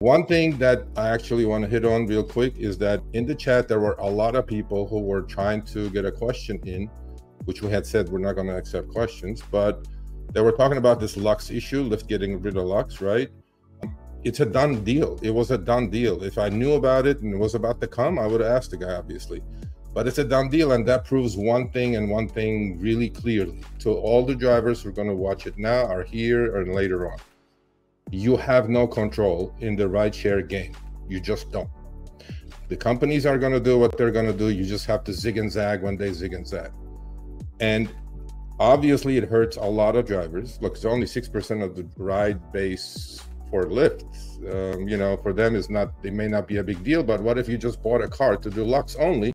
One thing that I actually want to hit on real quick is that in the chat, there were a lot of people who were trying to get a question in, which we had said we're not going to accept questions, but they were talking about this Lux issue, Lyft getting rid of Lux, right? It's a done deal. It was a done deal. If I knew about it and it was about to come, I would have asked the guy, obviously. But it's a done deal, and that proves one thing and one thing really clearly to all the drivers who are going to watch it now, are here, and later on you have no control in the rideshare game. You just don't. The companies are going to do what they're going to do. You just have to zig and zag when they zig and zag. And obviously, it hurts a lot of drivers. Look, it's only 6% of the ride base for Lyft. Um, you know, for them, is not, they may not be a big deal, but what if you just bought a car to do Lux only